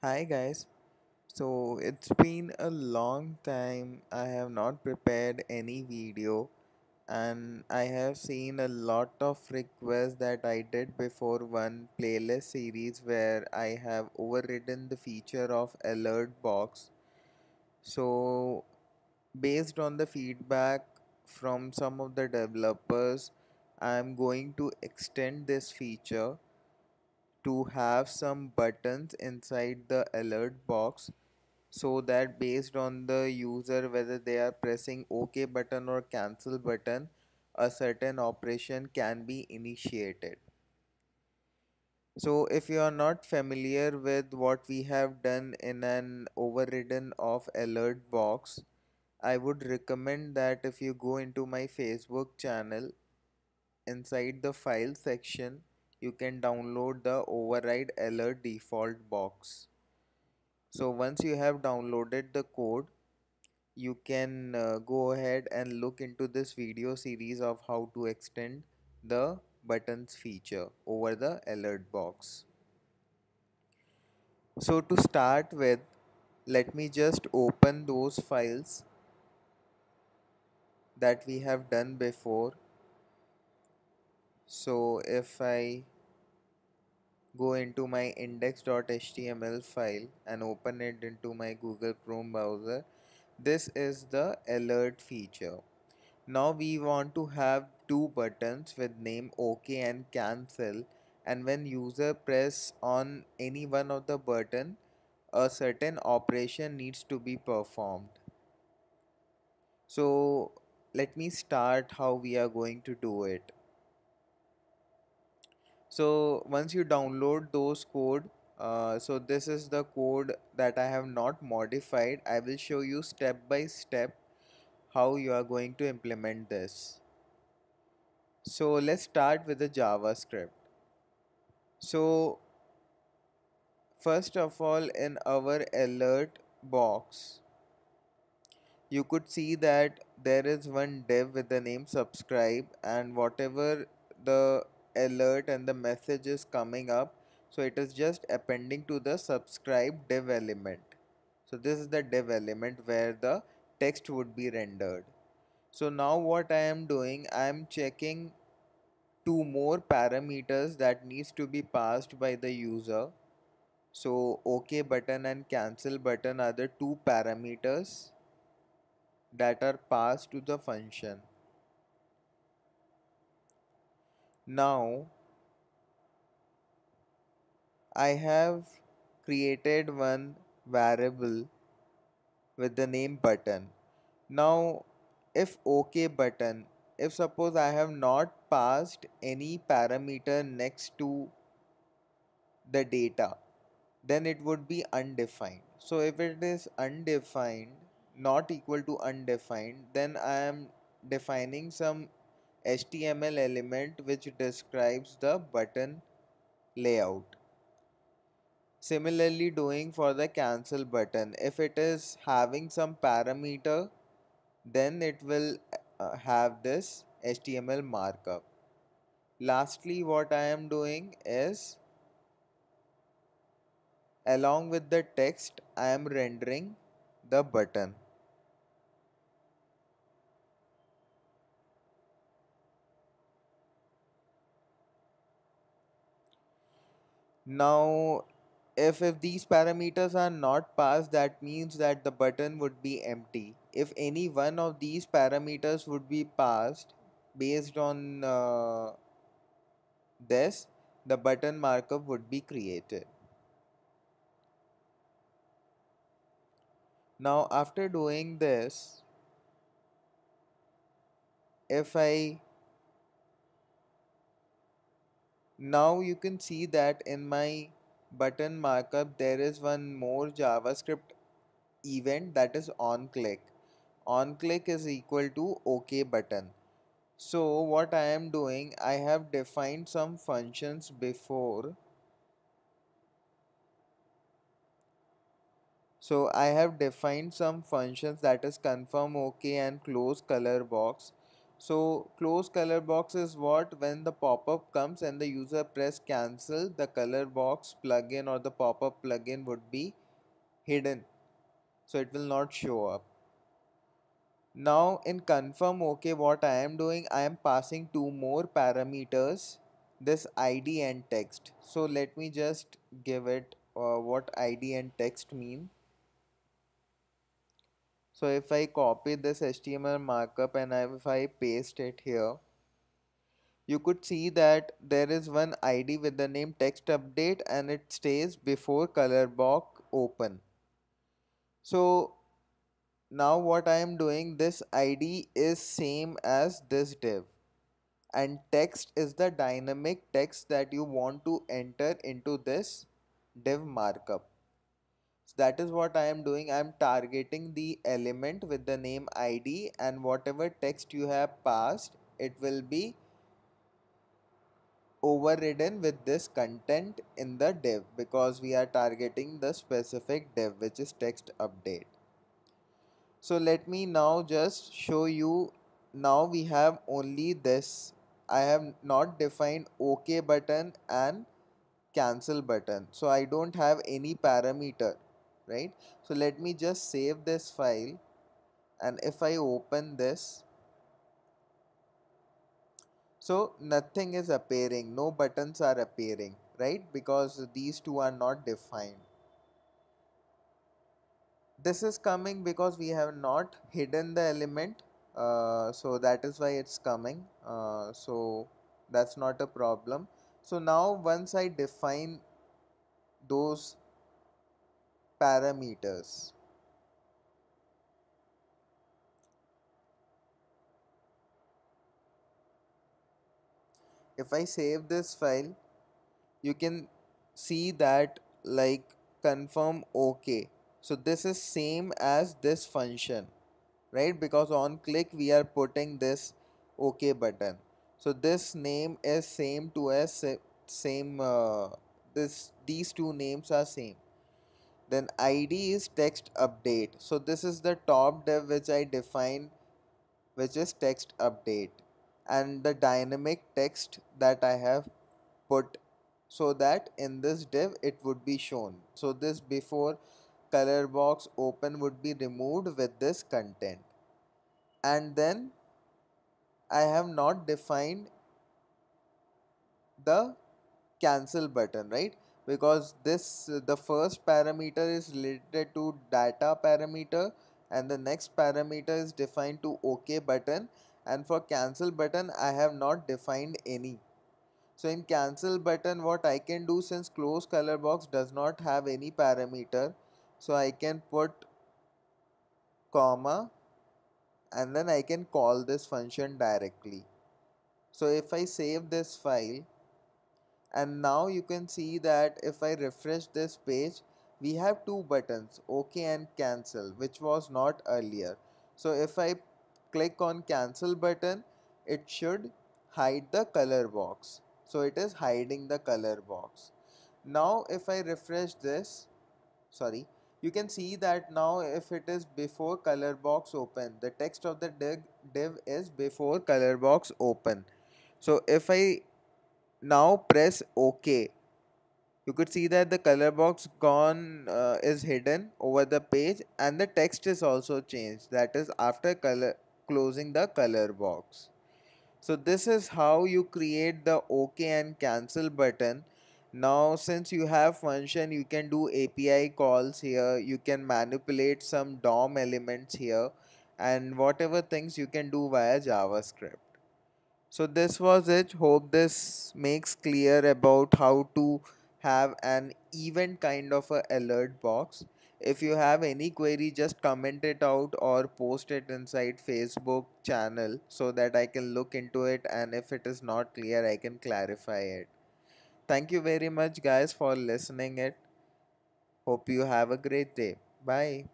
Hi guys. So it's been a long time I have not prepared any video and I have seen a lot of requests that I did before one playlist series where I have overridden the feature of alert box. So based on the feedback from some of the developers I'm going to extend this feature to have some buttons inside the alert box so that based on the user whether they are pressing ok button or cancel button a certain operation can be initiated. So if you are not familiar with what we have done in an overridden of alert box i would recommend that if you go into my facebook channel inside the file section you can download the override alert default box so once you have downloaded the code you can uh, go ahead and look into this video series of how to extend the buttons feature over the alert box. So to start with, let me just open those files that we have done before. So if I go into my index.html file and open it into my Google Chrome browser, this is the alert feature. Now we want to have two buttons with name OK and cancel and when user press on any one of the button a certain operation needs to be performed. So let me start how we are going to do it. So once you download those code uh, so this is the code that I have not modified. I will show you step by step how you are going to implement this. So let's start with the JavaScript. So first of all in our alert box you could see that there is one div with the name subscribe and whatever the alert and the message is coming up. So it is just appending to the subscribe div element. So this is the div element where the text would be rendered. So now what I am doing I am checking two more parameters that needs to be passed by the user. So OK button and cancel button are the two parameters that are passed to the function. Now I have created one variable with the name button. Now if OK button, if suppose I have not passed any parameter next to the data then it would be undefined. So if it is undefined, not equal to undefined, then I am defining some HTML element which describes the button layout. Similarly doing for the cancel button. If it is having some parameter, then it will uh, have this HTML markup. Lastly, what I am doing is along with the text I am rendering the button. Now if, if these parameters are not passed that means that the button would be empty. If any one of these parameters would be passed based on uh, this the button markup would be created. Now after doing this, if I now you can see that in my button markup there is one more JavaScript event that is on click. On click is equal to OK button. So what I am doing, I have defined some functions before So I have defined some functions that is confirm OK and close color box. So close color box is what? When the pop-up comes and the user press cancel the color box plugin or the pop-up plugin would be hidden. So it will not show up. Now in confirm OK what I am doing I am passing two more parameters this ID and text. So let me just give it uh, what ID and text mean so if I copy this HTML markup and if I paste it here, you could see that there is one ID with the name text update and it stays before color box open. So now what I am doing this ID is same as this div and text is the dynamic text that you want to enter into this div markup that is what I am doing. I am targeting the element with the name ID and whatever text you have passed it will be overridden with this content in the div because we are targeting the specific div which is text update. So let me now just show you now we have only this. I have not defined OK button and cancel button. So I don't have any parameter right? So let me just save this file and if I open this so nothing is appearing. No buttons are appearing right? Because these two are not defined. This is coming because we have not hidden the element uh, so that is why it's coming uh, so that's not a problem. So now once I define those parameters. If I save this file, you can see that like confirm OK. So this is same as this function, right? Because on click we are putting this OK button. So this name is same to as same. Uh, this these two names are same then id is text update. So this is the top div which i define which is text update and the dynamic text that i have put so that in this div it would be shown. So this before color box open would be removed with this content. And then I have not defined the cancel button right because this the first parameter is related to data parameter and the next parameter is defined to ok button. And for cancel button I have not defined any. So in cancel button what I can do since close color box does not have any parameter so I can put comma and then I can call this function directly. So if I save this file and now you can see that if I refresh this page we have two buttons OK and cancel which was not earlier. So if I click on cancel button it should hide the color box. So it is hiding the color box. Now if I refresh this sorry you can see that now if it is before color box open the text of the div, div is before color box open. So if I now press OK. You could see that the color box gone uh, is hidden over the page and the text is also changed. That is after color closing the color box. So this is how you create the OK and cancel button. Now since you have function you can do API calls here. You can manipulate some DOM elements here and whatever things you can do via JavaScript. So this was it. Hope this makes clear about how to have an event kind of a alert box. If you have any query, just comment it out or post it inside Facebook channel so that I can look into it and if it is not clear, I can clarify it. Thank you very much guys for listening it. Hope you have a great day. Bye.